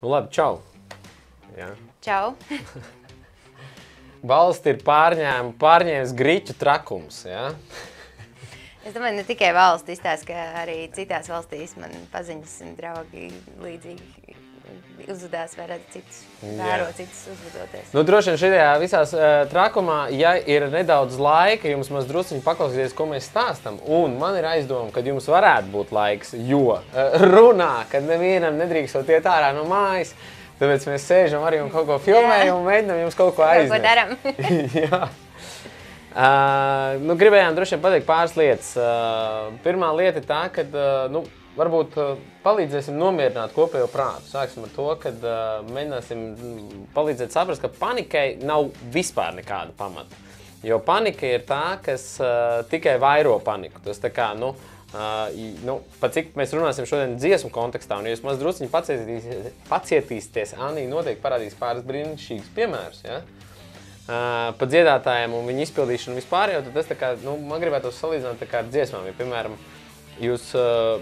Nu, labi, čau. Jā. Čau! Valsts ir pārņēma, pārņēmis grīķu trakums. Jā. Es domāju, ne tikai valsts izstāsta, ka arī citās valstīs man paziņas un draugi līdzīgi uzvedās, vai redz citus, vēro citus uzvedoties. Nu, droši vien šajā visās uh, trakumā, ja ir nedaudz laika, jums maz druskuļi paklausīties, ko mēs stāstām. Un man ir aizdoma, ka jums varētu būt laiks, jo uh, runā, ka nevienam nedrīkstot iet ārā no mājas. Tāpēc mēs sēžam arī un kaut ko filmējam un mēģinām jums kaut ko aiznest. ko darām. Jā. Uh, nu, gribējām droši vien pateikt pāris lietas. Uh, pirmā lieta ir tā, ka uh, nu, varbūt uh, palīdzēsim nomierināt kopējo prātu. Sāksim ar to, ka uh, mēģināsim mm, palīdzēt saprast, ka panikai nav vispār nekāda pamata. Jo panika ir tā, kas uh, tikai vairo paniku. Tas tā kā, nu, Uh, nu, pat cik mēs runāsim šodien dziesmu kontekstā, un ja jūs maz druskuļi pacietīsieties, pacietīsieties Anī noteikti parādīs pāris brīnišķīgus piemērus. Ja? Uh, pa dziedātājiem un viņu izpildīšanu vispār, tad tas kā, nu, man gribētu salīdzināt ar dziesmām. Ja, piemēram, jūs uh,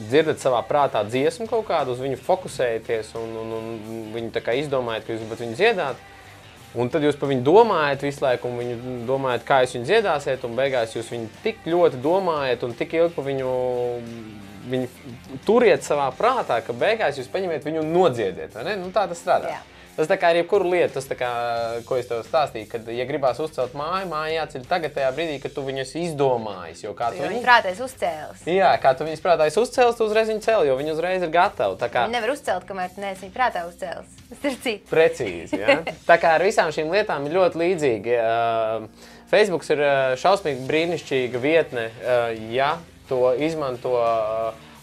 dzirdat savā prātā dziesmu kaut kādu, uz viņu fokusējaties un, un, un viņu izdomājat, ka jūs gribat viņu dziedāt. Un tad jūs par viņu domājat visu laiku, un viņu domājat, kā jūs viņu dziedāsiet, un beigās jūs viņu tik ļoti domājat un tik ilgi par viņu, viņu turiet savā prātā, ka beigās jūs paņemiet viņu un nodziediet. Nu, tā tas strādā. Jā. Tas tā kā ir jebkura lieta, tas kā, ko es tev stāstīju, kad, ja gribās uzcelt māju, māja jāceļ tagad, tajā brīdī, kad tu viņu esi izdomājis. Jo kā tu viņu viņa prātais uzcēlis. Jā, kā tu viņus prātā esi uzcēlis, tu uzreiz viņu cēli, jo viņi uzreiz ir gatavi. Tā kā Viņa nevar uzcelt, kamēr tu neesi viņa prātā uzcēlis. Tas ir cits. precīzi. Ja? Tā kā ar visām šīm lietām ir ļoti līdzīgi. Facebook ir šausmīgi brīnišķīga vietne, ja to izmanto.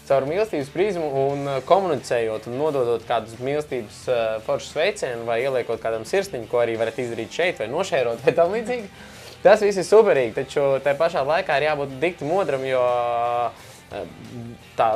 Caur mīlestības prizmu un uh, komunicējot, un nododot kādus mīlestības uh, foršus sveicienus, vai ieliekot kādam sirsniņu, ko arī varat izdarīt šeit, vai nošērot, vai tam līdzīgi. Tas viss ir superīgi, taču tajā pašā laikā ir jābūt dikti modram, jo uh, tā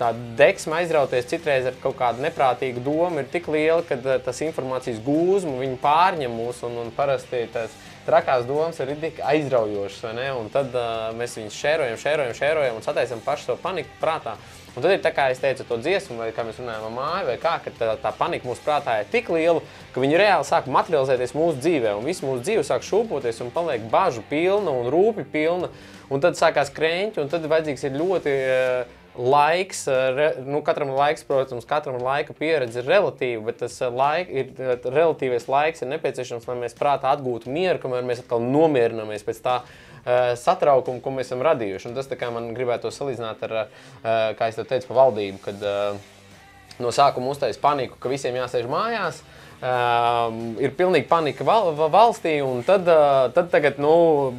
tā deksme aizrauties citreiz ar kaut kādu neprātīgu domu ir tik liela, ka eh, tas informācijas gūzmu viņi pārņem mūs un, un parasti tas trakās domas ir tik aizraujošas, vai ne? Un tad uh, mēs viņus šērojam, šērojam, šērojam un sataisam pašu to paniku prātā. Un tad ir tā kā es teicu, to dziesmu, vai kā mēs runājam par māju, vai kā, ka tā, tā panika mūsu prātā ir tik liela, ka viņi reāli sāk materializēties mūsu dzīvē, un viss mūsu dzīve sāk šūpoties un paliek bažu pilna un rūpi pilna. Un tad sākās krēņķi, un tad vajadzīgs ir ļoti uh, laiks, eh, re, nu, katram laiks, protams, katram laika pieredze ir relatīva, bet tas eh, laik, ir, eh, relatīvais laiks ir nepieciešams, lai mēs prātā atgūtu mieru, kamēr mēs atkal nomierinamies pēc tā uh, satraukuma, ko mēs esam radījuši. Un tas man gribētu salīdzināt ar, uh, kā es teicu, valdību, kad uh, no sākuma uztaisīja paniku, ka visiem jāsēž mājās. Um, ir pilnīgi panika val, va- valstī, un tad, uh, tad tagad nu,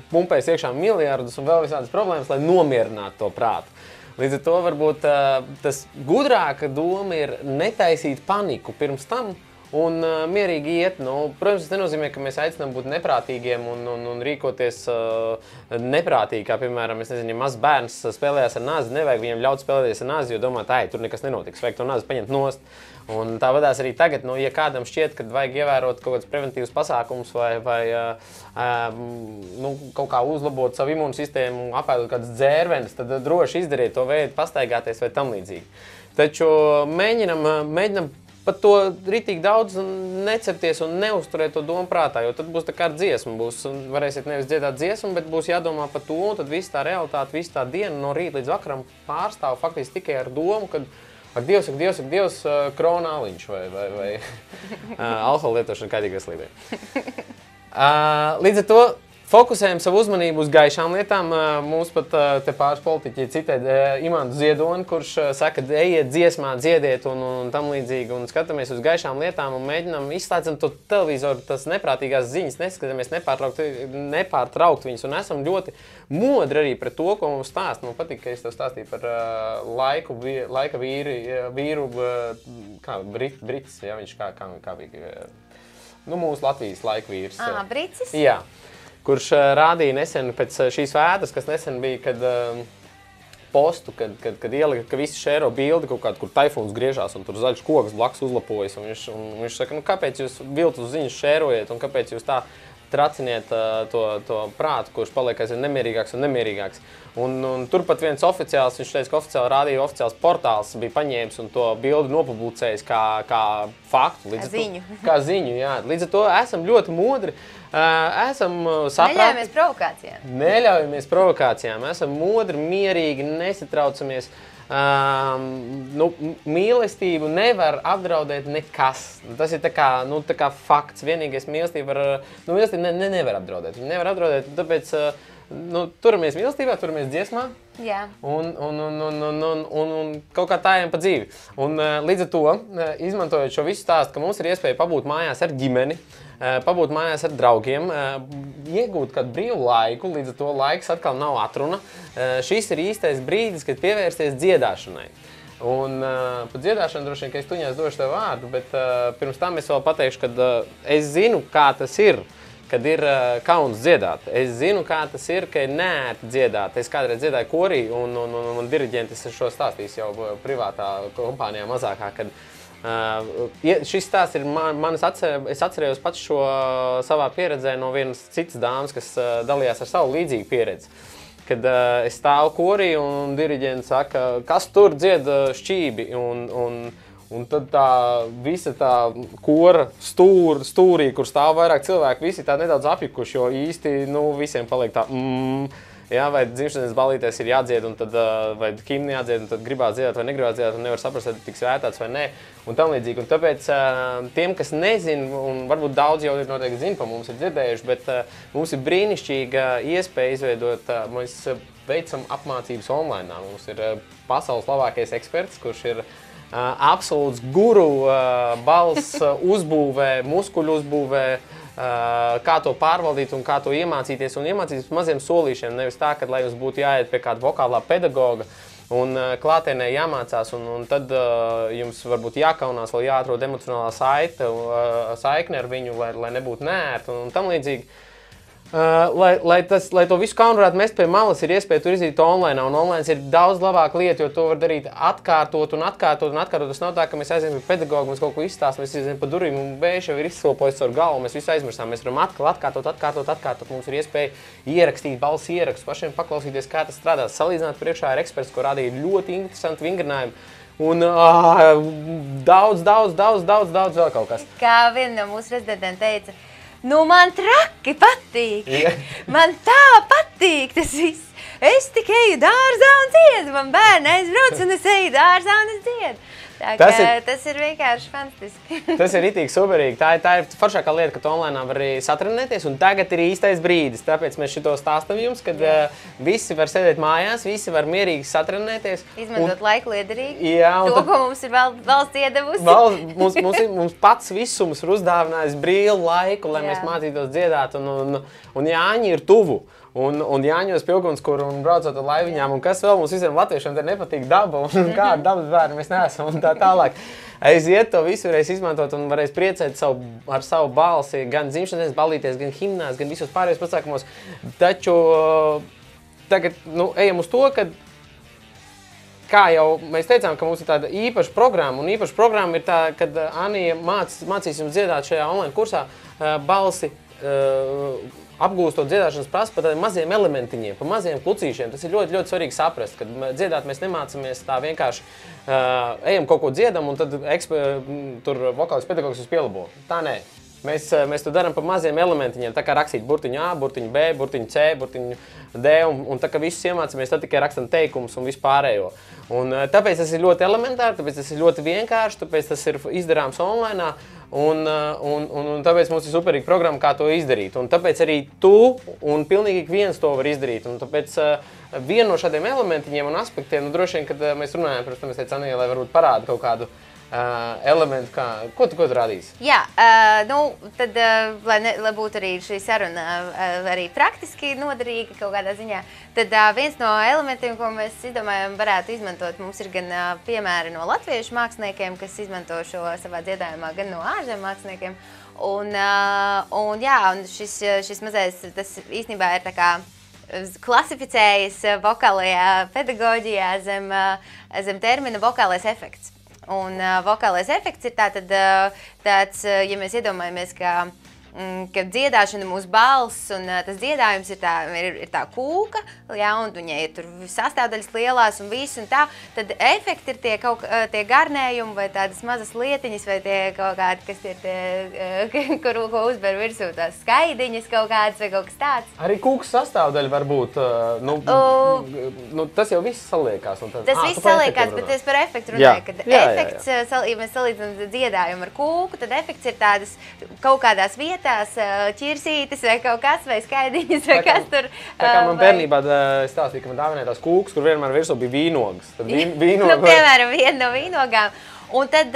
pumpēs iekšā miljardus un vēl visādas problēmas, lai nomierinātu to prātu. Līdz ar to varbūt uh, tas gudrāka doma ir netaisīt paniku pirms tam. Un uh, mierīgi iet. Nu, protams, tas nenozīmē, ka mēs aicinām būt neprātīgiem un, un, un rīkoties uh, neprātīgi. Kā piemēram, es nezinu, ja mazs bērns spēlējās ar nāzi, nevajag viņam ļaut spēlēties ar nāzi, jo domā, tā, tur nekas nenotiks. Vajag to nāzi paņemt nost. Un tā vadās arī tagad, nu, ja kādam šķiet, ka vajag ievērot kaut kādus preventīvus pasākumus vai, vai nu, kaut kā uzlabot savu imūnsistēmu, apēdot kādas dzērvenes, tad droši izdariet to veidu, pastaigāties vai tam līdzīgi. Taču mēģinam, mēģinam pat to rītīgi daudz necepties un neuzturēt to domu prātā, jo tad būs tā kā ar dziesmu. Būs, varēsiet nevis dziedāt dziesmu, bet būs jādomā par to, un tad viss tā realitāte, viss tā diena no rīta līdz vakaram pārstāv faktiski tikai ar domu, Ak, Dievs, ak, Dievs, ak, Dievs, kronāliņš vai, vai, vai alkohola lietošana kaidīgai slīdē. Uh, līdz ar to fokusējam savu uzmanību uz gaišām lietām. Uh, Mums pat uh, te pāris politiķi citē uh, Imantu Ziedoni, kurš uh, saka, ejiet dziesmā, dziediet un, un, tam līdzīgi. Un skatāmies uz gaišām lietām un mēģinām izslēgt to televizoru, tas neprātīgās ziņas, neskatāmies nepārtraukt, nepārtraukt viņus. Un esam ļoti modri arī pret to, ko mums stāsta. Man patīk, ka es tev stāstīju par uh, laiku, vi, laika vīri, vīru, uh, kā Brit, Brits, ja viņš kā, kā, kā bija. Uh, Nu, mūsu Latvijas laika vīrs. Ah, Bricis? Jā, kurš uh, rādīja nesen pēc uh, šīs vētras, kas nesen bija, kad uh, postu, kad, kad, kad ielika, ka visi šēro bildi kaut kādā, kur taifūns griežās un tur zaļš koks blakus uzlapojas. Un viņš, un viņš saka, nu, kāpēc jūs viltus ziņas šērojat un kāpēc jūs tā traciniet uh, to, to prātu, kurš paliek aizvien nemierīgāks un nemierīgāks. Un, un turpat viens oficiāls, viņš teica, ka oficiāli rādīja oficiāls portāls bija paņēmis un to bildi nopublicējis kā, kā faktu. Kā ziņu. To, kā ziņu, jā. Līdz ar to esam ļoti mudri. Uh, esam saprātīgi. Neļaujamies provokācijām. Neļaujamies provokācijām. Esam modri, mierīgi, nesatraucamies. Um, nu, mīlestību nevar apdraudēt nekas. Tas ir tā kā, nu, tā kā fakts. Vienīgais mīlestība var, nu, mīlestība ne, ne, nevar apdraudēt. Viņa nevar apdraudēt, tāpēc uh, nu, turamies mīlestībā, turamies dziesmā. Jā. Un, un, un, un, un, un, un, un kaut kā tā ejam pa dzīvi. Un, līdz ar to, izmantojot šo visu stāstu, ka mums ir iespēja pabūt mājās ar ģimeni, pabūt mājās ar draugiem, iegūt kādu brīvu laiku, līdz ar to laiks atkal nav atruna. Šis ir īstais brīdis, kad pievērsties dziedāšanai. Un uh, par dziedāšanu droši vien, ka es tuņās došu tev vārdu, bet uh, pirms tam es vēl pateikšu, ka uh, es zinu, kā tas ir. Kad ir uh, kauns dziedāt. Es zinu, kā tas ir, ka ir nērti dziedāt. Es kādreiz dziedāju korī, un, un, un, un diriģentis šo stāstījis jau privātā kompānijā mazākā. Kad, Uh, šis stāsts ir man, manis atcer, es atcerējos pats šo uh, savā pieredzē no vienas citas dāmas, kas uh, dalījās ar savu līdzīgu pieredzi. Kad uh, es stāvu korī un diriģents saka, kas tur dzied šķībi. Un, un, Un tad tā visa tā kora stūr, stūrī, kur stāv vairāk cilvēku, visi tā nedaudz apjukuši, jo īsti nu, visiem paliek tā. Mm, Jā, vai dzimšanas balīties ir jādzied, un tad, vai himni jādzied, un tad gribās dziedāt, vai negribās dziedāt, un nevar saprast, vai tiks vērtāts vai nē, un tam līdzīgi. Un tāpēc tiem, kas nezina, un varbūt daudz jau ir noteikti zina, pa mums ir dzirdējuši, bet mums ir brīnišķīga iespēja izveidot, mēs veicam apmācības online. Mums ir pasaules labākais eksperts, kurš ir absolūts guru balss uzbūvē, muskuļu uzbūvē, kā to pārvaldīt un kā to iemācīties. Un iemācīties maziem solīšiem, nevis tā, ka lai jums būtu jāiet pie kāda vokālā pedagoga. Un uh, klātienē jāmācās, un, un tad uh, jums varbūt jākaunās, vai jāatrod emocionālā saite, uh, saikne ar viņu, lai, lai nebūtu nērti un, un tam līdzīgi. Uh, Uh, lai, lai, tas, lai to visu kaunu varētu mest pie malas, ir iespēja to izdarīt online. Un online ir daudz labāka lieta, jo to var darīt atkārtot un atkārtot un atkārtot. Tas nav tā, ka mēs aizējām pie pedagoga, mums kaut ko izstāstām, mēs aizējām pa durvīm un bēž jau ir izsolpojis caur galvu. Mēs visu aizmirsām. Mēs varam atkal atkārtot, atkārtot, atkārtot. Mums ir iespēja ierakstīt balss ierakstus, pašiem paklausīties, kā tas strādā. Salīdzināt priekšā ar eksperts, ko radīja ļoti interesanti vingrinājumu. Un uh, daudz, daudz, daudz, daudz, daudz vēl kaut kas. Kā viena no mūsu rezidentiem teica, nu man traki patīk. Yeah. Man tā patīk tas viss. Es tikai eju dārzā un dziedu. Man bērni aizbrauc un es eju dārzā un es dziedu. Tā, tas, ir, tas ir vienkārši fantastiski. tas ir itī superīgi. Tā, tā ir foršākā lieta, ka tu online var arī satrenēties. Un tagad ir īstais brīdis. Tāpēc mēs šo stāstām jums, kad uh, visi var sēdēt mājās, visi var mierīgi satrenēties. Izmantot un, laiku liederīgi. Jā, un to, tad, ko mums ir vēl, valsts iedevusi. Val, mums, mums, mums pats visums ir uzdāvinājis brīvu laiku, lai Jā. mēs mācītos dziedāt. Un, un, un Jāņi ir tuvu. Un, un Jāņos Pilguns, kur un braucot ar laiviņām, un kas vēl mums visiem latviešiem te nepatīk daba, un mhm. kāda dabas bērni mēs neesam, un tā tālāk. Aiziet to visu varēs izmantot un varēs priecēt savu, ar savu balsi, gan dzimšanas balīties, gan himnās, gan visos pārējos pasākumos. Taču tagad nu, ejam uz to, ka kā jau mēs teicām, ka mums ir tāda īpaša programma, un īpaša programma ir tā, kad Anija māc, mācīs jums dziedāt šajā online kursā uh, balsi uh, apgūstot dziedāšanas prasmu par tādiem maziem elementiņiem, par maziem klucīšiem. Tas ir ļoti, ļoti svarīgi saprast, ka dziedāt mēs nemācāmies tā vienkārši uh, ejam kaut ko dziedam un tad ekspe, tur vokālis pedagogs uz pielabo. Tā nē. Mēs, mēs to darām par maziem elementiņiem, tā kā rakstīt burtiņu A, burtiņu B, burtiņu C, burtiņu D, un, un tā kā visus iemācāmies, tad tikai rakstam teikumus un vispārējo. Un, tāpēc tas ir ļoti elementāri, tāpēc tas ir ļoti vienkārši, tāpēc tas ir izdarāms online. Un, uh, un, un, un tāpēc mums ir superīga programma, kā to izdarīt. Un tāpēc arī tu un pilnīgi viens to var izdarīt. Un tāpēc uh, viena no šādiem elementiem un aspektiem, nu, droši vien, kad uh, mēs runājam, pirms tam es teicu, Anija, lai varbūt parāda kaut kādu uh, uh, elementu, kā, ko tu, ko tu radīsi? Jā, uh, nu, tad, uh, lai, ne, lai būtu arī šī saruna uh, arī praktiski noderīga kaut kādā ziņā, tad uh, viens no elementiem, ko mēs izdomājam, varētu izmantot, mums ir gan uh, piemēri no latviešu māksliniekiem, kas izmanto šo savā dziedājumā, gan no ārzemju māksliniekiem. Un, uh, un, jā, un šis, šis mazais, tas īstenībā ir tā kā klasificējas vokālajā pedagoģijā zem, zem termina vokālais efekts. Un uh, vokālais efekts ir tātad, uh, tāds, uh, ja mēs iedomājamies, ka ka dziedāšana mūsu balss un tas dziedājums ir tā, ir, ir tā kūka, jā, un viņai ir tur sastāvdaļas lielās un viss, un tā, tad efekti ir tie kaut tie garnējumi vai tādas mazas lietiņas vai tie kaut kādi, kas ir tie, kur, ko uzber virsū tās skaidiņas kaut kādas vai kaut kas tāds. Arī kūkas sastāvdaļa var būt, nu, Uh, nu, tas jau viss saliekās. un Tad, Tas Ā, viss saliekās, bet es par efektu Jā. runāju. Kad Jā, jā, jā. efekts, eh, sal- ja mēs salīdzinām dziedājumu ar kūku, tad efekts ir tādas kaut kādās vietās, eh, ķirsītes vai kaut kas, vai skaidiņas, vai kā- kas tur. Tā kā man vai- bērnībā stāstīja, ka man dāvināja tās kūkas, kur vienmēr virsū bija vīnogas. Tad vīn, nu, vīnoga, piemēram, viena no vīnogām. Un tad,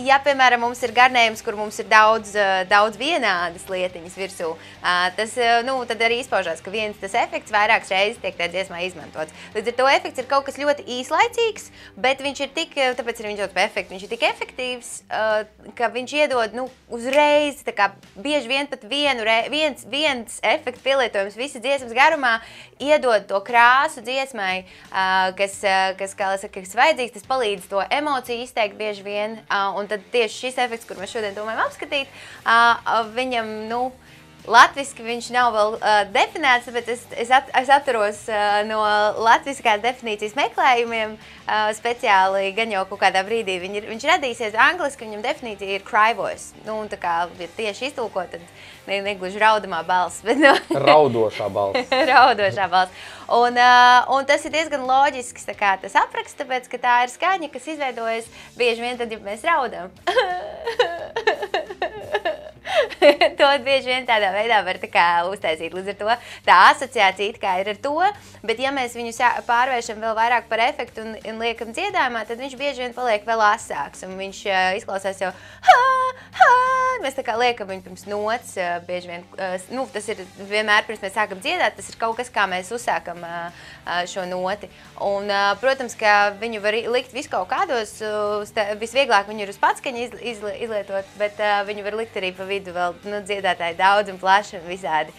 ja, piemēram, mums ir garnējums, kur mums ir daudz, daudz vienādas lietiņas virsū, tas nu, tad arī izpaužās, ka viens tas efekts vairākas reizes tiek tajā dziesmā izmantots. Līdz ar to efekts ir kaut kas ļoti īslaicīgs, bet viņš ir tik, tāpēc ir viņš ļoti efektīvs. Viņš ir tik efektīvs, ka viņš iedod nu, uzreiz, tā kā bieži vien pat vienu, re, viens, viens efekts pielietojums visas dziesmas garumā iedod to krāsu dziesmai, kas, kas, kā lai saka, kas vajadzīgs, tas palīdz to emociju izteikt bieži vien. ā, Un tad tieši šis efekts, kur mēs šodien domājam apskatīt, viņam, nu, Latvijasiski viņš nav vēl uh, definēts, bet es, es, at, es atceros uh, no latviskās definīcijas meklējumiem. Uh, speciāli gan jau kaut kādā brīdī viņi ir, viņš radīsies angliski, viņam definīcija ir cry voice. Nu, un tā kā ja tieši iztulkot, tad ne, negluži raudamā balss, bet nu, raudošā balss. raudošā balss. Un, uh, un tas ir diezgan loģisks kā, tas apraksts, tāpēc ka tā ir skaņa, kas izveidojas bieži vien tad, ja mēs raudam. to bieži vien tādā veidā var tā kā, uztaisīt. Līdz ar to tā asociācija it kā ir ar to, bet ja mēs viņu pārvēršam vēl vairāk par efektu un, un liekam dziedājumā, tad viņš bieži vien paliek vēl asāks un viņš uh, izklausās jau ha, ha. Mēs tā kā liekam viņu pirms nots, uh, bieži vien, uh, nu, tas ir vienmēr pirms mēs sākam dziedāt, tas ir kaut kas, kā mēs uzsākam uh, šo noti. Un, protams, ka viņu var likt vis kaut kādos, visvieglāk viņu ir uz patskaņu iz, iz, izlietot, bet viņu var likt arī pa vidu vēl nu, dziedātāji daudz un plaši un visādi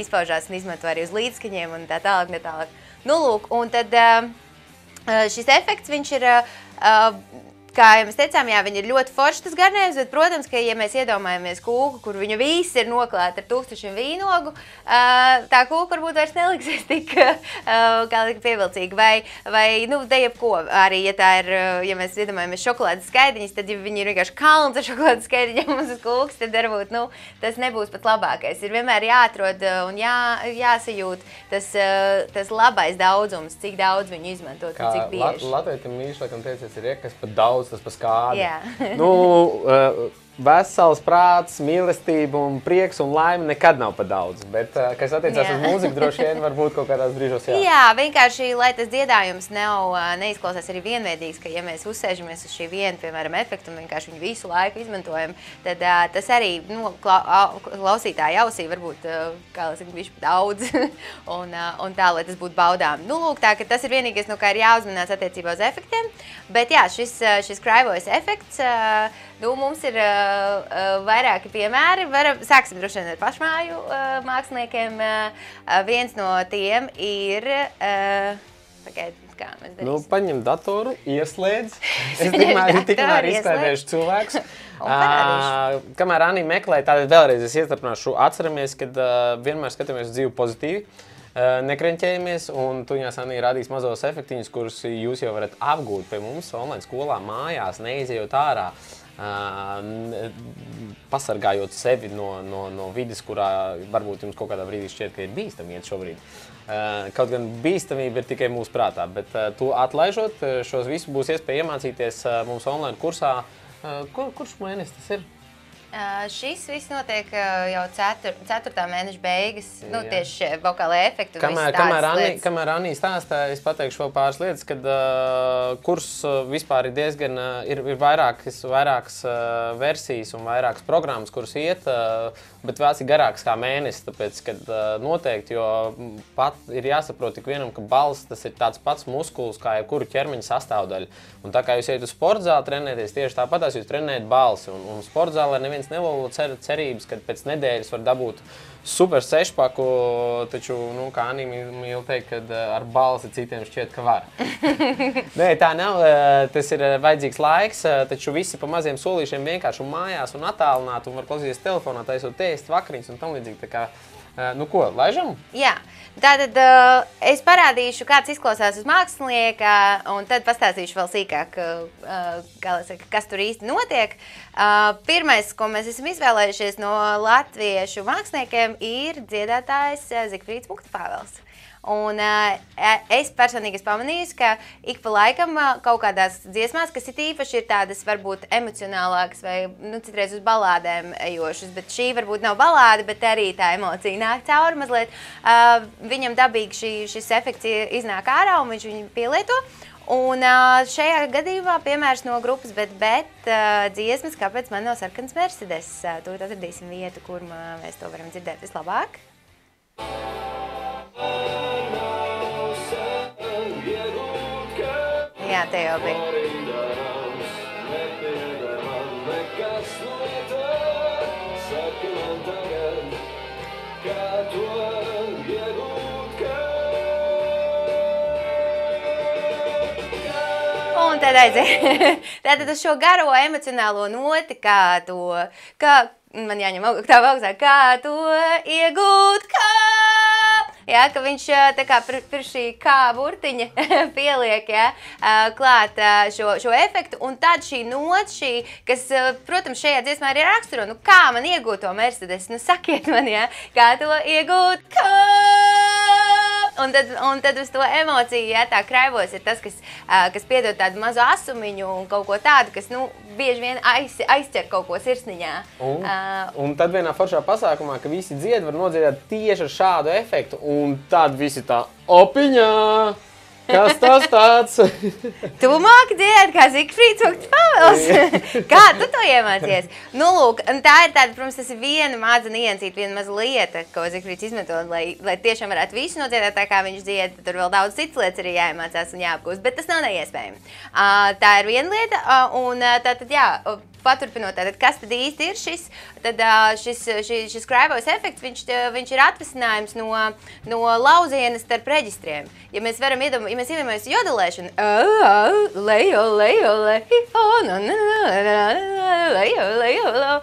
izpaužās un izmanto arī uz līdzskaņiem un tā tālāk. Tā tālāk. Nu, lūk, un tad šis efekts, viņš ir, kā jau mēs teicām, jā, viņi ir ļoti forši tas garnējums, bet, protams, ka, ja mēs iedomājamies kūku, kur viņa viss ir noklāta ar tūkstošiem vīnogu, tā kūka varbūt vairs neliksies tik, kā tik pievilcīga. Vai, vai nu, te jebko, arī, ja tā ir, ja mēs iedomājamies šokolādes skaidiņas, tad, ja viņi ir vienkārši kalns ar šokolādes skaidiņiem uz kūkas, tad varbūt, nu, tas nebūs pat labākais. Ir vienmēr jāatrod un jā, jāsajūt tas, tas labais daudzums, cik daudz viņu izmantot Kā un cik bieži. La Latvijas mīļš, laikam, teicies, ir ja, kas pat daudz, tas pa skādi. Jā. nu, uh, vesels prāts, mīlestība un prieks un laime nekad nav par daudz. Bet, uh, kas attiecās Jā. uz mūziku, droši vien varbūt kaut kādās brīžos jā. Jā, vienkārši, lai tas dziedājums nav, ā, neizklausās arī vienveidīgs, ka, ja mēs uzsēžamies uz šī viena, piemēram, efekta un vienkārši viņu visu laiku izmantojam, tad ā, tas arī nu, kla au- klausītāja ausī varbūt, ā, kā lai saka, par daudz, un, ā, un tā, lai tas būtu baudām. Nu, lūk, tā, ka tas ir vienīgais, no kā ir jāuzmanās attiecībā uz efektiem, bet jā, šis, šis kraivojas efekts, ā, nu, mums ir ā, vairāki piemēri, Varam, sāksim droši vien ar pašmāju ā, māksliniekiem, ā, viens no tiem ir, ā, pagaid, kā mēs darīsim? Nu, paņem datoru, ieslēdz. Es tikmēr, tikmēr izklaidēšu cilvēkus. Ā, Kamēr Anī meklē, tad vēlreiz es iestrādāšu, atceramies, ka vienmēr skatāmies dzīvi pozitīvi. ā, Nekrenķējamies, un tuņās Anī radīs mazos efektiņus, kurus jūs jau varat apgūt pie mums online skolā, mājās, neizejot ārā. n- Pasargājot sevi no, no, no vidas, kurā varbūt jums kaut kādā brīdī šķiet, ka ir bīstami iet šobrīd. Kaut gan bīstamība ir tikai mūsu prātā, bet to atlaižot, šos visus būs iespēja iemācīties mums online kursā. Kur, kurš mēnesis tas ir? Šis viss notiek jau 4. mēneša beigas, nu, Jā. tieši efekti. un Kamēr, kamēr, Anī, kamēr Anī stāstā, es pateikšu vēl pāris lietas, kad uh, kurs vispār ir diezgan, uh, ir, ir vairākas, vairākas uh, versijas un vairākas programmas, kuras iet, uh, bet vēl ir garāks kā mēnesis, tāpēc, kad uh, noteikti, jo pat ir jāsaprot tik vienam, ka balss tas ir tāds pats muskulis kā jebkura ķermeņa sastāvdaļa. Un tā kā jūs ejat uz sporta zāli trenēties, tieši tāpat jūs trenējat balsi. Un, un sporta zālē neviens nevēlo cer, cerības, ka pēc nedēļas var dabūt super sešpaku, taču, nu, kā Anī mīl teikt, kad uh, ar balsi citiem šķiet, ka var. Nē, tā nav. Uh, tas ir vajadzīgs laiks, taču visi pa maziem solīšiem vienkārši un mājās un attālināt un var klausīties telefonā, taisot tēst vakariņas un tam līdzīgi. Nu ko, laižam? Jā. Tātad es parādīšu, kāds izklausās uz mākslinieka, un tad pastāstīšu vēl sīkāk, saka, kas tur īsti notiek. Pirmais, ko mēs esam izvēlējušies no latviešu māksliniekiem, ir dziedātājs Zikfrīds Muktpāvels. Un, uh, es personīgi esmu pamanījis, ka ik pa laikam uh, kaut kādās dziesmās, kas ir īpaši ir tādas varbūt emocionālākas vai nu, citreiz uz balādēm ejošas, bet šī varbūt nav balāde, bet arī tā emocija nāk cauri mazliet. Viņam dabīgi šī, šis efekts iznāk ārā un viņš viņu pielieto. Un šajā gadījumā piemērs no grupas, bet, bet dziesmas, kāpēc man nav sarkans Mercedes. Tur atradīsim vietu, kur mēs to varam dzirdēt vislabāk. Jā, te jau bija. Un tad aiziet. Tātad uz šo garo emocionālo noti, kā to, kā, man jāņem tā augstāk, kā to iegūt, kā ja, ka viņš kā, pir, šī kā burtiņa pieliek ja, klāt šo, šo efektu. Un tad šī nota, šī, kas, protams, šajā dziesmā arī raksturo, nu, kā man iegūt to Mercedes, nu sakiet man, ja, kā to iegūt. Kā? Un tad, un tad uz to emociju, ja tā kraivos, ir tas, kas, kas piedod tādu mazu asumiņu un kaut ko tādu, kas, nu, bieži vien aiz, aizķer kaut ko sirsniņā. Un, uh, un tad vienā foršā pasākumā, ka visi dzied, var nodziedāt tieši ar šādu efektu. Un tad visi tā opiņā! Kas tas tāds? tu māki dziedāt, kā Zikfrīds Pāvels. kā tu to iemācies? Nu, lūk, tā ir tāda, protams, tas ir viena maza niansīt, viena maza lieta, ko Zikfrīds izmanto, lai, lai tiešām varētu visu nodziedāt tā, kā viņš dzied. Tur vēl daudz citas lietas arī jāiemācās un jāapgūst, bet tas nav neiespējami. Uh, tā ir viena lieta, uh, un uh, tā tad, jā, paturpinot, tātad, kas tad īsti ir šis, tad, šis, šis, šis krājvos efekts, viņš, viņš ir atvasinājums no, no lauzienas starp reģistriem. Ja mēs varam iedomāt, ja mēs iedomājamies jodelēšanu, lejo, lejo, lejo, lejo, lejo,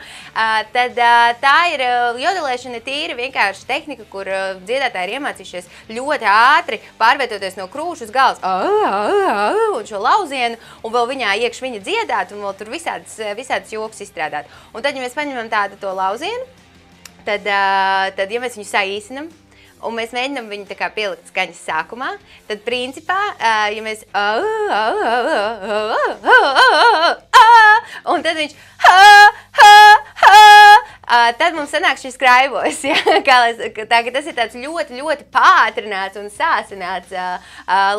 tad tā ir jodelēšana tīri vienkārši tehnika, kur dziedātāji ir iemācījušies ļoti ātri pārvietoties no krūšas galvas un šo lauzienu, un vēl viņā iekš viņa dziedāt, un vēl tur visādas, visādas joks izstrādāt. Un tad, ja mēs paņemam tādu to lauzienu, tad, tad ja mēs viņu saīsinam, un mēs mēģinām viņu tā kā pielikt skaņas sākumā, tad principā, ja mēs un tad viņš tad mums sanāk šis kraivos, ja? Tā, tas ir tāds ļoti, ļoti pātrināts un sāsināts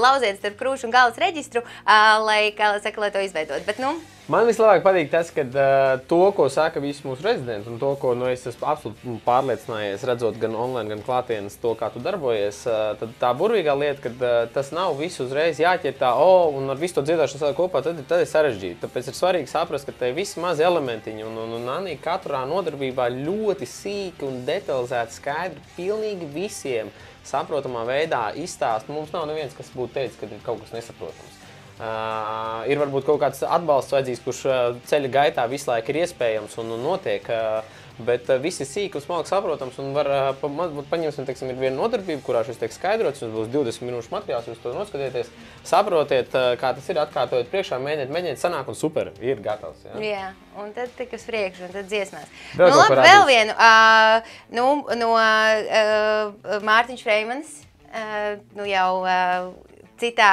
lauziens starp krūšu un galvas reģistru, lai, kā lai saka, lai to izveidot. Bet, nu, Man vislabāk patīk tas, ka uh, to, ko saka visi mūsu rezidenti, un to, ko nu, es esmu absolūti pārliecinājies, redzot gan online, gan klātienes, to, kā tu darbojies, uh, tad tā burvīgā lieta, ka uh, tas nav viss uzreiz jāķer tā, oh, un ar visu to dziedāšanu kopā, tad, tad ir sarežģīti. Tāpēc ir svarīgi saprast, ka te visi mazi elementiņi, un, un, un Anī katrā nodarbībā ļoti sīki un detalizēti skaidri pilnīgi visiem saprotamā veidā izstāst. Mums nav neviens, kas būtu teicis, ka ir kaut kas nesaprotams. Uh, ir varbūt kaut kāds atbalsts vajadzīgs, kurš uh, ceļa gaitā visu laiku ir iespējams un, un notiek. Uh, bet uh, viss ir un smalki saprotams. Un var, uh, pa, paņemsim, teiksim, ir viena nodarbība, kurā šis tiek skaidrots. Jums būs 20 minūšu materiāls, jūs to noskatieties, saprotiet, uh, kā tas ir, atkārtojot priekšā, mēģiniet, mēģiniet, sanāk un super, ir gatavs. Jā, jā un tad tik uz priekšu, un tad dziesmās. Vēl, nu, labi, vēl vienu, uh, nu, no uh, Mārtiņš Freimans, uh, nu jau uh, citā,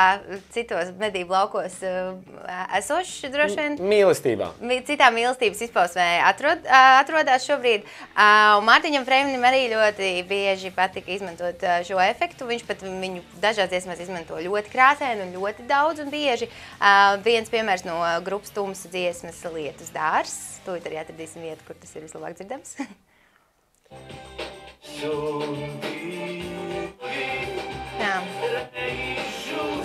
citos medību laukos uh, esošs, droši vien. Mīlestībā. Citā mīlestības izpausmē atrod, uh, atrodas šobrīd. Uh, Mārtiņam Freimnim arī ļoti bieži patika izmantot šo efektu. Viņš pat viņu dažās dziesmās izmanto ļoti krāsaini un ļoti daudz un bieži. Viens piemērs no grupas tumsa dziesmas Lietus dārs. Tūlīt arī atradīsim vietu, kur tas ir vislabāk dzirdams.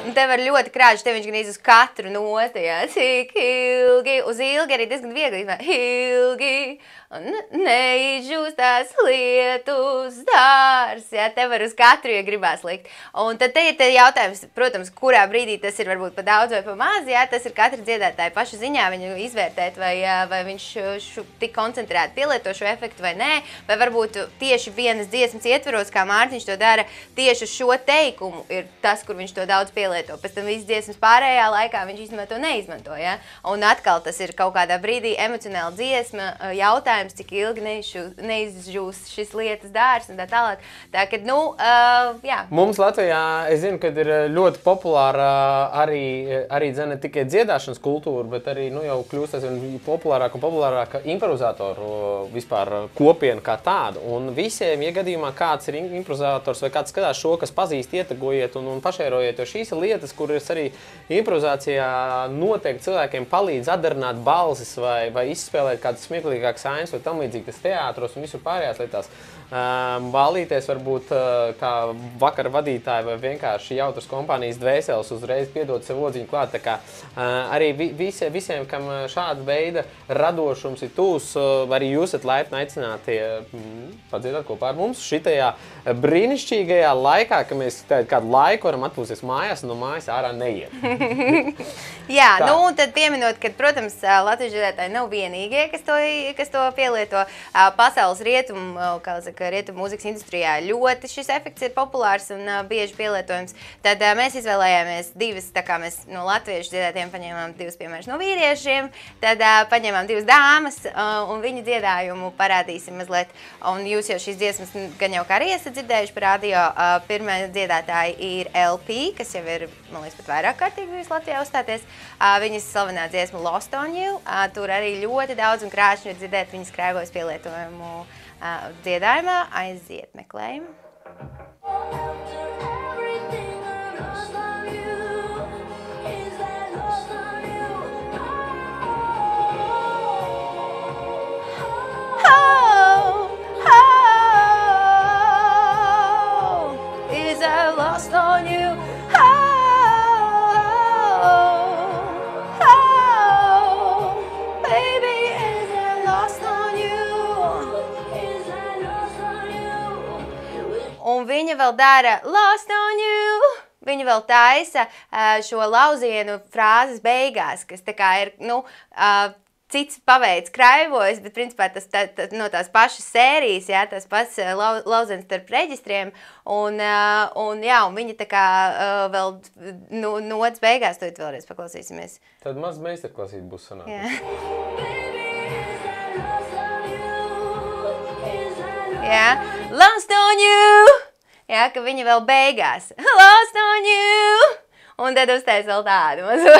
Un te var ļoti krāšņi, te viņš gan uz katru noti, jā, cik ilgi, uz ilgi arī diezgan viegli, ilgi, neizžūstās lietus dārs, jā, te var uz katru, ja gribās likt. Un tad te ir te jautājums, protams, kurā brīdī tas ir varbūt pa daudz vai pa maz, jā, tas ir katra dziedātāja paša ziņā viņu izvērtēt, vai, vai viņš šu, tik koncentrēti pielieto šo efektu vai nē, vai varbūt tieši vienas dziesmas ietveros, kā Mārtiņš to dara, tieši šo teikumu ir tas, kur viņš to daudz pielieto. Pēc tam viss dziesmas pārējā laikā viņš īstenībā to neizmanto, jā. Un atkal tas ir kaut kādā brīdī emocionāla dziesma jautājums, jautājums, cik ilgi neizšu, neizžūs šis lietas dārs un tā tālāk. Tā, kad, nu, uh, jā. Mums Latvijā, es zinu, ka ir ļoti populāra arī, arī dzene tikai dziedāšanas kultūra, bet arī nu, jau kļūst aizvien populārāka un populārāka improvizatoru vispār kopiena kā tāda. Un visiem, ja gadījumā kāds ir improvizators vai kāds skatās šo, kas pazīst, ietegojiet un, un pašērojiet, jo šīs ir lietas, kuras arī improvizācijā noteikti cilvēkiem palīdz atdarināt balsis vai, vai izspēlēt kādas smieklīgākas ainas vai tam līdzīgi, tas teātros un visur pārējās lietās. Um, Bālīties varbūt kā vakara vadītāji vai vienkārši jautras kompānijas dvēseles uzreiz piedot sev odziņu klāt. Tā kā arī vi, visi, visiem, kam šāda veida radošums ir tūs, arī jūs esat laipni aicināti padziedāt kopā ar mums šitajā brīnišķīgajā laikā, ka mēs kādu laiku varam atpūsties mājās un no mājas ārā neiet. Jā, Tā. nu un tad pieminot, ka, protams, latviešu dziedātāji nav vienīgie, kas to, kas to pielieto. Pasaules rietumu, kā saka, rietumu mūzikas industrijā ļoti šis efekts ir populārs un bieži pielietojams. Tad mēs izvēlējāmies divas, tā kā mēs no latviešu dziedātājiem paņēmām divas piemērus no vīriešiem, tad paņēmām divas dāmas un viņu dziedājumu parādīsim mazliet. Un jūs jau šīs dziesmas gan jau kā arī esat dzirdējuši par radio. Pirmā dziedātāja ir LP, kas jau ir, man liekas, pat vairāk kārtīgi bijusi Latvijā uzstāties. Viņas slavenā dziesma Lost on You. Tur arī ļoti daudz un krāšņi dzirdēt viņas krājumos pielietojumu dziedājumā aiziet meklējumu. lost on you. Viņa vēl dara Lost on you! Viņa vēl taisa šo lauzienu frāzes beigās, kas tā kā ir, nu, cits paveids kraivojas, bet principā tas tā, tā, no tās pašas sērijas, jā, tas pats lau, lauziens starp reģistriem, un, un jā, un viņa tā kā vēl nu, nots beigās, to vēlreiz paklausīsimies. Tad maz meistarklasīt būs sanāk. Jā, lost on you! Jā, ka viņa vēl beigās. Lost on you! Un tad uztais vēl tādu mazu.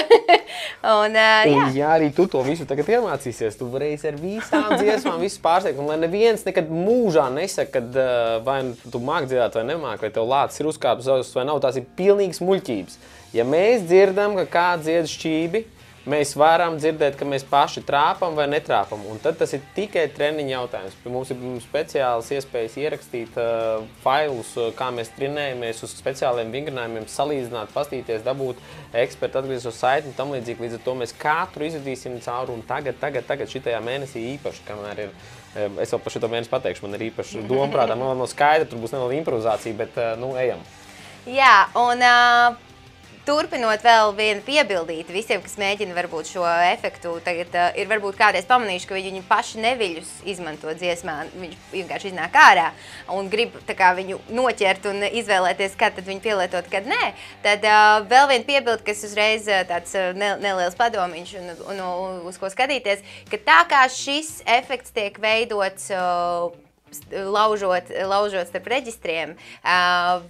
un, uh, jā. ja arī tu to visu tagad iemācīsies, tu varēsi ar visām dziesmām visu pārsteigt. Un lai neviens nekad mūžā nesaka, kad uh, vai nu tu māk dziedāt vai nemāk, vai tev lācis ir uzkāpis uz vai nav, tās ir pilnīgas muļķības. Ja mēs dzirdam, ka kāds dzied šķībi, mēs varam dzirdēt, ka mēs paši trāpām vai netrāpām. Un tad tas ir tikai treniņa jautājums. Mums ir speciāls iespējas ierakstīt uh, failus, uh, kā mēs trenējamies uz speciāliem vingrinājumiem, salīdzināt, pastīties, dabūt ekspertu atgriezties uz saiti un tam līdzīgi. Līdz ar to mēs katru izvedīsim cauri un tagad, tagad, tagad šitajā mēnesī īpaši, kamēr ir um, Es jau par šo mēnesi pateikšu, man ir īpaši domprātā. Man nav skaidra, tur būs neliela improvizācija, bet uh, nu, ejam. Jā, un uh, Turpinot vēl vienu piebildīti visiem, kas mēģina varbūt šo efektu, tagad uh, ir varbūt kādreiz pamanījuši, ka viņi paši neviļus izmanto dziesmā, viņš vienkārši iznāk ārā un grib kā, viņu noķert un izvēlēties, kad tad viņu pielietot, kad nē. Tad uh, vēl viena piebilde, kas uzreiz uh, tāds ne, neliels padomiņš un, un, un uz ko skatīties, ka tā kā šis efekts tiek veidots uh, laužot, laužot starp reģistriem,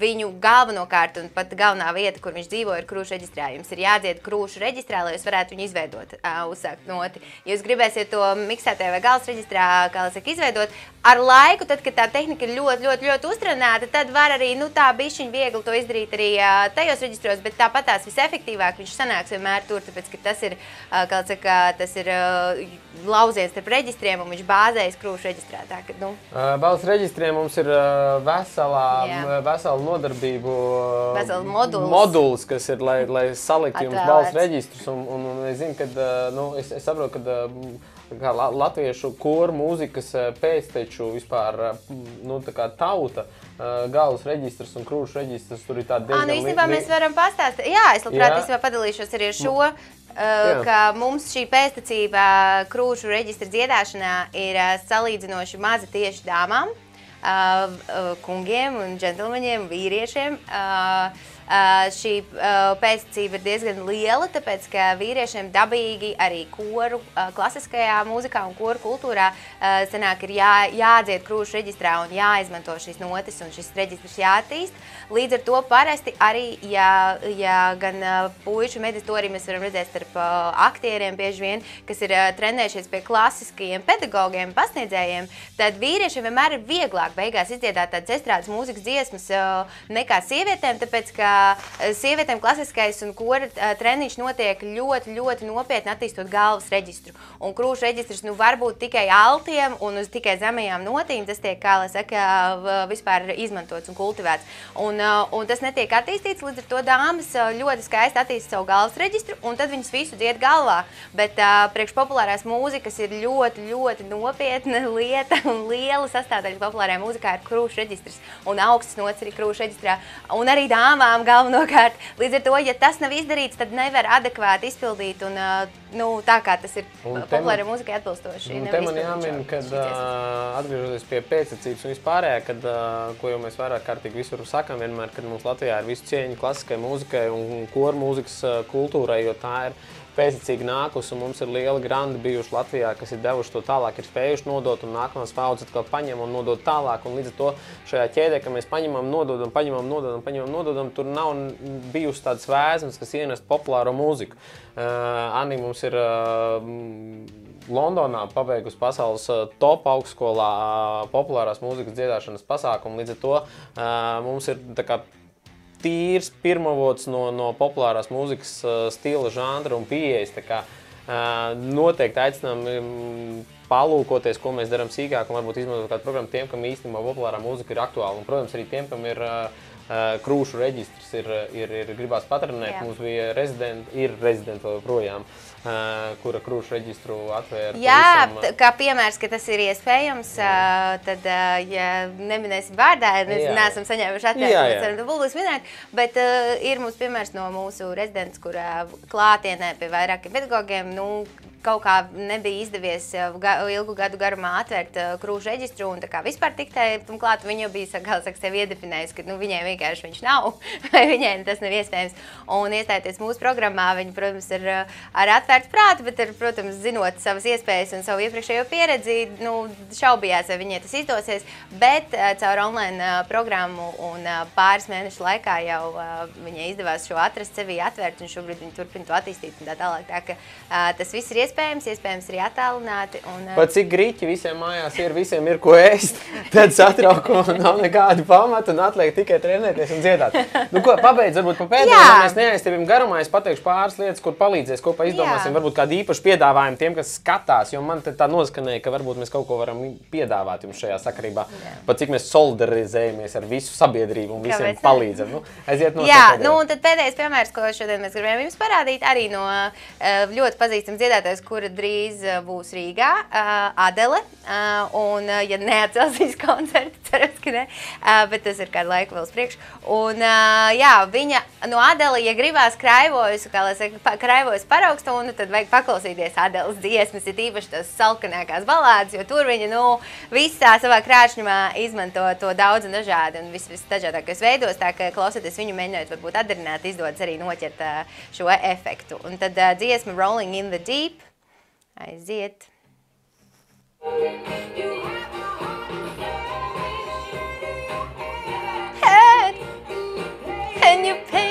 viņu galvenokārt un pat galvenā vieta, kur viņš dzīvo, ir krūšu reģistrā. Jums ir jādzied krūšu reģistrā, lai jūs varētu viņu izveidot, uzsākt noti. Ja jūs gribēsiet to miksētajā vai gals reģistrā, kā lai saka, izveidot, ar laiku, tad, kad tā tehnika ir ļoti, ļoti, ļoti uztrenēta, tad var arī, nu tā bišķiņ viegli to izdarīt arī tajos reģistros, bet tāpat tās visefektīvāk viņš sanāks vienmēr tur, tāpēc, ka tas ir, kā saka, tas ir lauziens starp reģistriem un viņš bāzējas krūšu reģistrā. Tā, ka, nu. uh, Valsts reģistriem mums ir veselā, Jā. vesela nodarbību Vesels moduls. moduls, kas ir, lai, lai saliktu jums Atvēlēts. valsts reģistrus. Un, un, un es zinu, ka, nu, es, es saprotu, ka kā la, latviešu koru mūzikas pēcteču vispār nu, tā kā tauta. Galvas reģistrs un krūšu reģistrs tur ir tādi Ah, nu, diezgan īstenībā li- mēs varam pastāstīt. Jā, es labprāt Jā. īstenībā padalīšos arī ar šo. Jā. Uh, ka mums šī pēstniecība krūšu reģistra dziedāšanā ir uh, salīdzinoši maza tieši dāmām, uh, kungiem un džentlmeņiem, vīriešiem. Uh, šī uh, pēctecība ir diezgan liela, tāpēc ka vīriešiem dabīgi arī koru, uh, klasiskajā mūzikā un koru kultūrā senāk ir jā, jādzied krūšu reģistrā un jāizmanto šīs notis un šis reģistrs jāattīst. Līdz ar to parasti arī, ja, ja gan puišu meditoriju mēs varam redzēt starp aktieriem bieži vien, kas ir trenējušies pie klasiskajiem pedagogiem, pasniedzējiem, tad vīriešiem vienmēr ir vieglāk beigās izdziedāt tādas estrādes mūzikas dziesmas nekā sievietēm, tāpēc ka sievietēm klasiskais un kora uh, treniņš notiek ļoti, ļoti nopietni attīstot galvas reģistru. Un krūšu reģistrs nu, var būt tikai altiem un uz tikai zemajām notīm. Tas tiek, kā lai saka, vispār izmantots un kultivēts. Un, uh, un tas netiek attīstīts, līdz ar to dāmas ļoti skaisti attīstīja savu galvas reģistru, un tad viņas visu dzied galvā. Bet priekš populārās mūzikas ir ļoti, ļoti nopietna lieta un liela sastāvdaļa populārajā mūzikā ir krūšu reģistrs. Un augstas nots arī krūšu reģistrā. Un arī dāmām galvenokārt. Līdz ar to, ja tas nav izdarīts, tad nevar adekvāti izpildīt. Un, nu, tā kā tas ir populārajai mūzikai atbilstoši. Un nevar te man jāmin, šo- ka šīs dziesmas. atgriežoties pie pēctecības un vispārējā, kad, ko jau mēs vairāk kārtīgi visur sakām, vienmēr, kad mums Latvijā ir visu cieņu klasiskai mūzikai un koru mūzikas kultūrai, jo tā ir pēctecīgi nākusi un mums ir liela grandi bijuši Latvijā, kas ir devuši to tālāk, ir spējuši nodot un nākamās paudzes atkal paņem un nodot tālāk. Un līdz ar to šajā ķēdē, ka mēs paņemam, nododam, paņemam, nododam, paņemam, nododam, tur nav bijusi tādas vēsmas, kas ienest populāro mūziku. Uh, Anī mums ir uh, Londonā pabeigusi pasaules uh, top augstskolā uh, populārās mūzikas dziedāšanas pasākumu. Līdz ar to uh, mums ir tā kā tīrs pirmavots no, no populārās mūzikas uh, stila, žanra un pieejas. Uh, noteikti aicinām um, palūkoties, ko mēs darām sīkāk, un varbūt izmantot kādu programmu tiem, kam īstenībā populārā mūzika ir aktuāla. Un, protams, arī tiem, kam ir uh, krūšu reģistrs, ir, ir, ir gribās patronēt. Jā. Mums bija rezidenti, ir rezidenti vēl joprojām, uh, kura krūšu reģistru atvēra. Jā, pavisam, t- kā piemērs, ka tas ir iespējams, ā, tad, ā, ja neminēsim vārdā, Jā. neesam saņēmuši Jā, jā. mēs varam to publiski minēt, bet uh, ir mums piemērs no mūsu rezidents, kur klātienē pie vairākiem pedagogiem, nu, kaut kā nebija izdevies ga, ilgu gadu garumā atvērt ā, krūšu reģistru un tā kā vispār tikt tam klāt, viņa jau bija, kā saka, sevi iedefinējusi, ka, nu, viņai vienkārši viņš nav, vai viņai tas nav iespējams. Un iestājoties mūsu programmā, viņa, protams, ir ā, ar atvērtu prātu, bet, ar, protams, zinot savas iespējas un savu iepriekšējo pieredzi, nu, šaubījās, vai viņai tas izdosies. Bet caur online programmu un pāris mēnešu laikā jau viņai izdevās šo atrast sevi, atvērt, un šobrīd viņa turpina to attīstīt un tā tālāk. Tā ka tas viss ir iespējams, iespējams arī attālināti. Un, ā, Pat cik grīķi visiem mājās ir, visiem ir ko ēst, tad satraukuma nav nekāda pamata un atliek tikai trenēties un dziedāt. Nu, ko, pabeidz, varbūt pa pēdējo, Jā. lai mēs neaizstebim garumā, es pateikšu pāris lietas, kur palīdzēs, kopā izdomāsim, Jā. varbūt kādu īpašu piedāvājumu tiem, kas skatās, jo man tā noskanēja, ka varbūt mēs kaut ko varam piedāvāt jums šajā sakarībā. Pat cik mēs solidarizējamies ar visu sabiedrību un visiem Kāpēc palīdzam. Nu, aiziet no Jā, nu, un tad pēdējais piemērs, ko šodien mēs gribējām jums parādīt, arī no uh, ļoti pazīstams dziedātājs, kura drīz uh, būs Rīgā, uh, Adele. Uh, un, ja neatcelsīs koncertu, cerams, ka ne, bet tas ir kādu laiku vēl uz priekšu. Un, jā, viņa no Adele, ja gribās kraivojas, kā lai saka, kraivojas paraugstunu, tad vajag paklausīties Adeles dziesmas, ir īpaši tās salkanākās balādes, jo tur viņa, nu, visā savā krāšņumā izmanto to daudz un dažādi un vis, visdažādākos veidos, tā ka klausoties viņu mēģinot varbūt atdarināt, izdodas arī noķert šo efektu. Un tad dziesma Rolling in the Deep aiziet. Head, and you painted.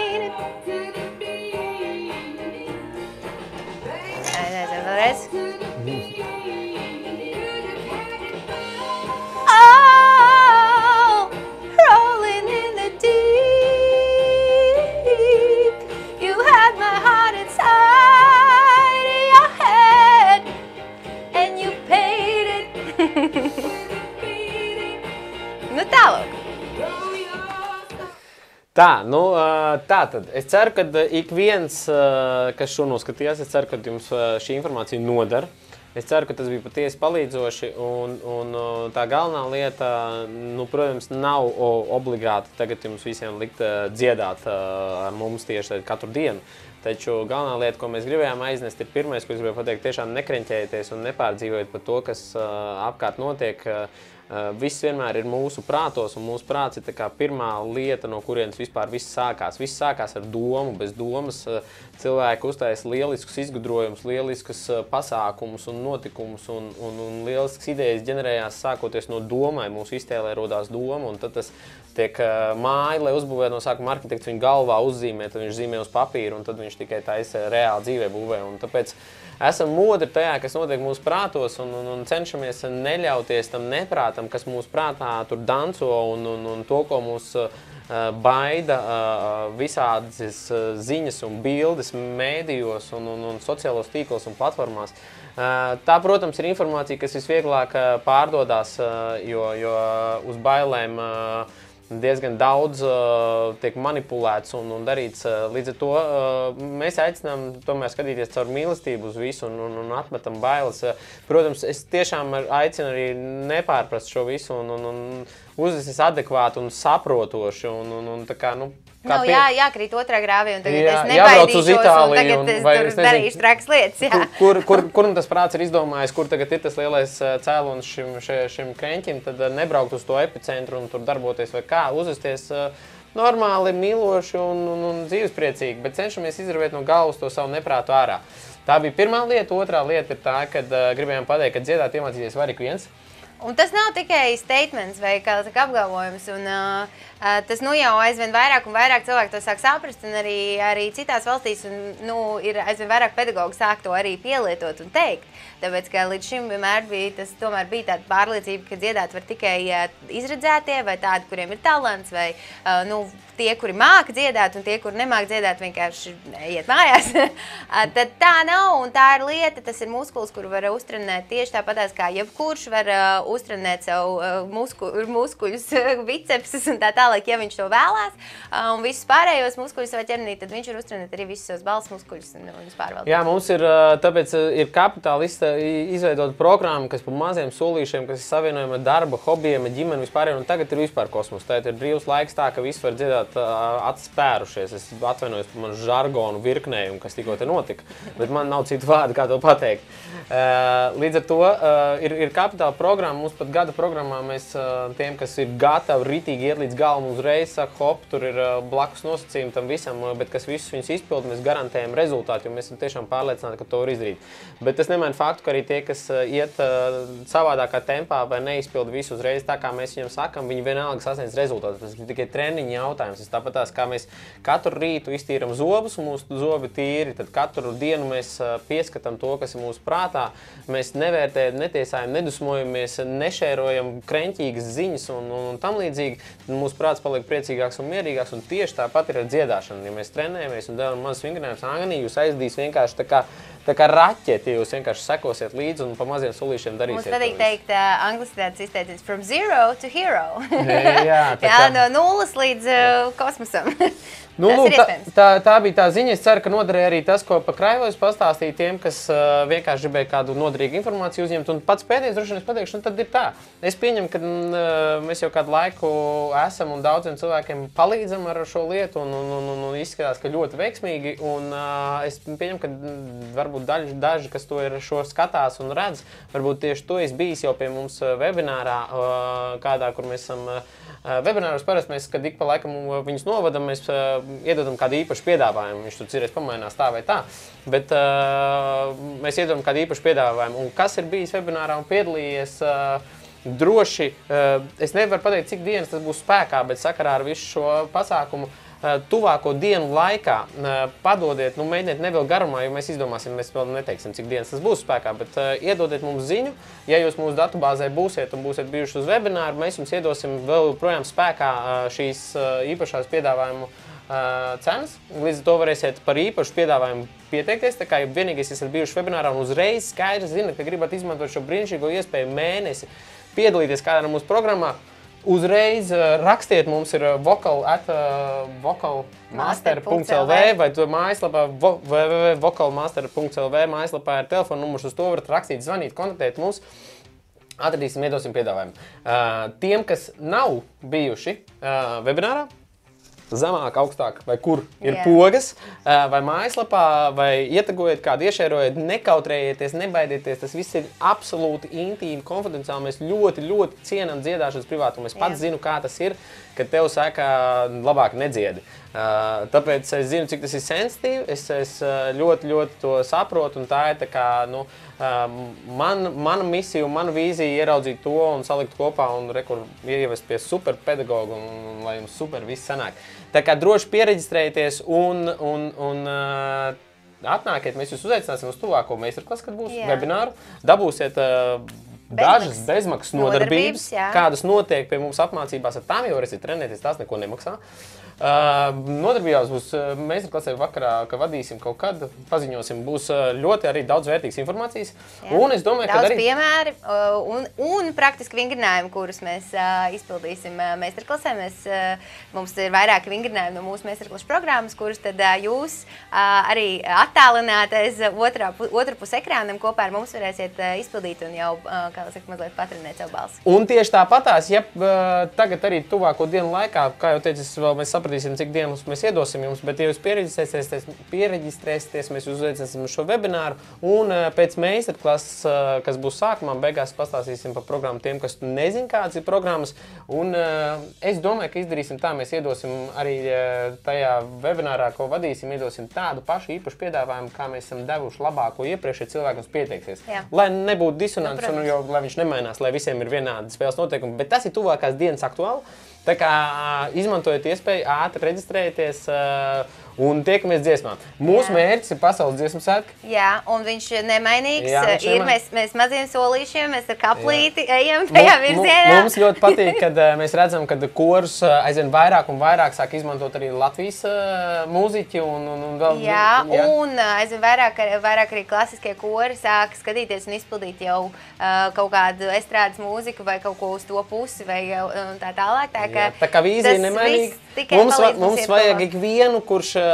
Tā, nu, tā tad. Es ceru, ka ik viens, kas šo noskatījās, es ceru, ka jums šī informācija nodara. Es ceru, ka tas bija patiesi palīdzoši. Un, un tā galvenā lieta, nu, protams, nav obligāti tagad jums visiem likt dziedāt ar mums tieši katru dienu. Taču galvenā lieta, ko mēs gribējām aiznest, ir pirmais, ko es gribēju pateikt, tiešām nekreņķēties un nepārdzīvot par to, kas apkārt notiek. Eh, viss vienmēr ir mūsu prātos, un mūsu prāts ir pirmā lieta, no kurienes vispār viss sākās. Viss sākās ar domu. Bez domas eh, cilvēki uztaisa lieliskus izgudrojumus, lieliskus eh, pasākumus un notikumus, un, un, un lieliskas idejas ģenerējās sākoties no domai. Mūsu iztēlē radās doma, un tad tas tiek māja, lai uzbūvētu no sākuma arhitekts viņa galvā uzzīmē, tad viņš zīmē uz papīra, un tad viņš tikai taisa reāli dzīvē būvē. Un tāpēc esam modri tajā, kas notiek mūsu prātos, un, un, un cenšamies neļauties tam neprātam, kas mūsu prātā tur danco un, un, un to, ko mūs uh, baida uh, visādas uh, ziņas un bildes mēdījos un, un, un sociālos tīklos un platformās. Uh, tā, protams, ir informācija, kas visvieglāk uh, pārdodas, uh, jo, jo uz bailēm uh, diezgan daudz uh, tiek manipulēts un, un darīts. Uh, līdz ar to uh, mēs aicinām tomēr skatīties caur mīlestību uz visu un, un, un atmetam bailes. Uh, protams, es tiešām aicinu arī nepārprast šo visu un, un, un uzvesties adekvāti un saprotoši. Un, un, un, kā, nu, Nav pie... jā, jākrīt otrā grāvī, un tagad jā, es nebaidīšos, un tagad un, es tur es nezinu, darīšu traks lietas. Jā. Kur, kur, kur, kur tas prāts ir izdomājis, kur tagad ir tas lielais cēlonis šim, šim kreņķim, tad nebraukt uz to epicentru un tur darboties vai kā, uzvesties normāli, mīloši un, un, un dzīvespriecīgi, bet cenšamies izravēt no galvas to savu neprātu ārā. Tā bija pirmā lieta. Otrā lieta ir tā, ka uh, gribējām pateikt, ka dziedāt iemācīties var ik viens. Un tas nav tikai statements vai kā saka, apgalvojums. Un, uh, uh, tas nu jau aizvien vairāk un vairāk cilvēku to sāk saprast. Un arī, arī citās valstīs un, nu, ir aizvien vairāk pedagoģi sāk to arī pielietot un teikt. Tāpēc, ka līdz šim vienmēr bija, tas bija tāda pārliecība, ka dziedāt var tikai izredzētie vai tādi, kuriem ir talants, vai nu, tie, kuri māca dziedāt, un tie, kuri nemāca dziedāt, vienkārši iet mājās. Tad tā nav, un tā ir lieta, tas ir muskulis, kuru var uztrenēt tieši tāpat kā jebkurš var uztrenēt savu musku, muskuļus, bicepsus un tā tālāk, ja viņš to vēlās. Un visus pārējos muskuļus savā ķermenī, tad viņš var uztrenēt arī visus savus balss muskuļus un viņus pārvaldīt. Jā, mums ir, tāpēc ir kapitālista izveidot programmu, kas pa maziem solīšiem, kas ir savienojama ar darba, hobijiem, ģimeni vispār, un tagad ir vispār kosmos. Tagad ir brīvs laiks tā, ka viss var esat atspērušies. Es atvainojos par manu žargonu virknējumu, kas tikko te notika, bet man nav citu vārdu, kā to pateikt. Līdz ar to ir, ir kapitāla programma. Mums pat gada programmā mēs tiem, kas ir gatavi ritīgi iet līdz galam uzreiz, saka, hop, tur ir blakus nosacījumi tam visam, bet kas visus viņus izpild, mēs garantējam rezultātu, jo mēs esam tiešām pārliecināti, ka to var izdarīt. Bet tas nemaina faktu, ka arī tie, kas iet savādākā tempā vai neizpild visu uzreiz tā, kā mēs viņiem sakam, viņi vienalga sasniedz rezultātu. Tas ir tikai treniņa jautājums. Tas tāpat tās, kā mēs katru rītu iztīram zobus, mūsu zobi tīri, tad katru dienu mēs pieskatām to, kas ir mūsu prātā. Mēs nevērtējam, netiesājam, nedusmojamies, nešērojam kreņķīgas ziņas un, un, un tam līdzīgi. Mūsu prāts paliek priecīgāks un mierīgāks. Un tieši tāpat ir ar dziedāšanu. Ja mēs trenējamies un darām mazas vingrinājumus, Anganī jūs aizdīs vienkārši tā kā Tā kā raķeti jūs vienkārši sekosiet līdzi un pa maziem solīšiem darīsiet. Mums patīk teikt, uh, angliski izteiciens from zero to hero. jā, tā kā... jā, no nulles līdz uh, kosmosam. Nu, lūk, tā, tā, tā bija tā ziņa. Es ceru, ka noderēja arī tas, ko pa Kraivojus pastāstīja tiem, kas uh, vienkārši gribēja kādu noderīgu informāciju uzņemt. Un pats pēdējais, droši vien, es pateikšu, nu, tad ir tā. Es pieņemu, ka uh, mēs jau kādu laiku esam un daudziem cilvēkiem palīdzam ar šo lietu, un, un, un, un, un izskatās, ka ļoti veiksmīgi. Un, uh, es pieņemu, ka varbūt daži, daži, kas to ir šo skatās un redz, varbūt tieši to es bijis jau pie mums webinārā, uh, kādā, kur mēs esam. Uh, Webināros parasti mēs, kad ik pa laikam viņus novadam, mēs uh, iedodam kādu īpašu piedāvājumu. Viņš tur cirēs pamainās tā vai tā. Bet uh, mēs iedodam kādu īpašu piedāvājumu. Un kas ir bijis webinārā un piedalījies? Uh, Droši uh, es nevaru pateikt, cik dienas tas būs spēkā, bet sakarā ar visu šo pasākumu uh, Eh, tuvāko dienu laikā eh, padodiet, nu, mēģiniet nevilkt garumā, jo mēs izdomāsim, mēs vēl neteiksim, cik dienas tas būs spēkā, bet uh, iedodiet mums ziņu, ja jūs mūsu datubāzē būsiet un būsiet bijuši uz webināru, mēs jums iedosim vēl projām spēkā uh, šīs uh, īpašās piedāvājumu cenas. Līdz ar to varēsiet par īpašu piedāvājumu pieteikties. Tā kā vienīgais esat bijuši webinārā un uzreiz skaidri zinat, ka gribat izmantot šo brīnišķīgo iespēju mēnesi piedalīties kādā no mūsu programmā, Uzreiz uh, rakstiet mums, ir vokal at uh, vokalmaster.lv vai mājaslapā www.vokalmaster.lv mājaslapā ir telefona numurs, uz to varat rakstīt, zvanīt, kontaktēt mums. Atradīsim, iedosim piedāvājumu. Uh, tiem, kas nav bijuši uh, webinārā, zemāk, augstāk, vai kur ir Jā. pogas, vai mājaslapā, vai ietegojiet kādu, iešērojiet, nekautrējieties, nebaidieties. Tas viss ir absolūti intīmi, konfidenciāli. Mēs ļoti, ļoti cienām dziedāšanas privātumu. Es pats Jā. zinu, kā tas ir, kad tev saka, labāk nedziedi. Tāpēc es zinu, cik tas ir sensitīvi. Es, es ļoti, ļoti to saprotu. un Tā ir tā kā, nu, man, mana misija un mana vīzija ieraudzīt to un salikt kopā un rekur, ievest pie superpedagoga un, un lai jums super viss sanāk. Tā kā droši pieregistrējieties un, un, un atnākiet, mēs jūs uzaicināsim uz tuvāko meistarklasu, kad būs Jā. webināru. Dabūsiet dažas Bezmaksas bezmaksas nodarbības, nodarbības, jā. kādas notiek pie mums apmācībās. Ar tām jau varat trenēties, tās neko nemaksā. Uh, nodarbībās būs uh, meistarklasē vakarā, ka vadīsim kaut kad, paziņosim, būs uh, ļoti arī daudz vērtīgas informācijas. Jā. Un es domāju, ka Daudz arī piemēri uh, un, un praktiski vingrinājumi, kurus mēs uh, izpildīsim uh, meistarklasē. Mēs, uh, mums ir vairāki vingrinājumi no mūsu meistarklases programmas, kurus tad uh, jūs uh, arī attālināties otrā, otru pus ekrānam kopā ar mums varēsiet uh, izpildīt un jau, uh, kā lai saka, mazliet patrenēt savu balsi. Un tieši tāpatās, ja uh, tagad arī tuvāko dienu laikā, kā jau teicu, es vēl mēs sapratīsim, cik dienas mēs iedosim jums, bet, ja jūs pieregistrēsieties, pieregistrēsieties mēs jūs uzaicināsim uz šo webināru, un uh, pēc meistarklases, uh, kas būs sākumā, beigās pastāstīsim par programmu tiem, kas nezin, kādas ir programmas, un uh, es domāju, ka izdarīsim tā, mēs iedosim arī tajā webinārā, ko vadīsim, iedosim tādu pašu īpašu piedāvājumu, kā mēs esam devuši labāko iepriekš, ja cilvēks mums pieteiksies. Jā. Lai nebūtu disonants, Nu, un jau, lai viņš nemainās, lai visiem ir vienādi spēles noteikumi. Bet tas ir tuvākās dienas aktuāli. Tā kā izmantojiet iespēju ātri reģistrēties ā, un tiekamies dziesmā. Mūsu Jā. mērķis ir pasaules dziesmu svētki. Jā, un viņš ir nemainīgs. Jā, viņš ir nemain- mēs, mēs maziem solīšiem, mēs ar kaplīti ejam Mu- tajā virzienā. Mums ļoti patīk, kad ā, mēs redzam, ka kurus ā, aizvien vairāk un vairāk sāk izmantot arī Latvijas ā, mūziķi. Un, un, un vēl, Jā, un ā, aizvien vairāk, vairāk arī klasiskie kori sāk skatīties un izpildīt jau uh, kaut kādu estrādes mūziku vai kaut ko uz to pusi vai un tā tālāk. Tā, Jā, tā kā vīzija nemainīga. Mums, va, mums vajag ikvienu, kurš, ā,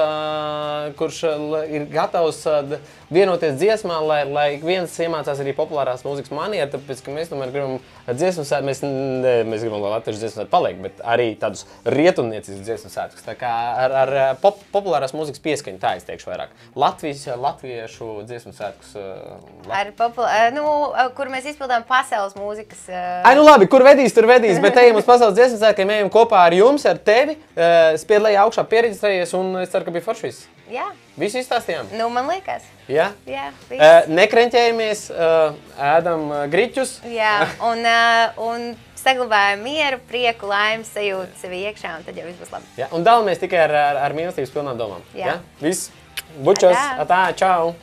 kurš ā, l- ir gatavs ā, d- vienoties dziesmā, lai, lai viens iemācās arī populārās mūzikas manieru. Tāpēc, ka mēs tomēr gribam dziesmu svētkus, mēs, ne, mēs gribam, lai latviešu dziesmu svētki paliek, bet arī tādus rietumnieciskus dziesmu svētkus. Tā kā ar, ar ā, pop, populārās mūzikas pieskaņu, tā es teikšu vairāk. Latvijas, latviešu dziesmu svētkus. ā, lat- Ar popul- ā, nu, kur mēs izpildām pasaules mūzikas. Ai, nu labi, kur vedīs, tur vedīs. Bet ejam uz pasaules dziesmu svētkiem, ejam kopā ar jums, ar tevi. Spied lejā augšā, pieredzējies, un es ceru, ka bija forši viss. Jā, Visu izstāstījām. nu, man liekas. Ja? Jā, viss. Uh, nekrenķējamies, uh, ēdam uh, griķus. Jā, un, ā, un saglabājam mieru, prieku, laimi, sajūtu sevi iekšā, un tad jau viss būs labi. Ja? Un dalāmies tikai ar, ar, ar mīlestības pilnām domām. Jā. Ja? Viss, bučos, Atā. atā, čau!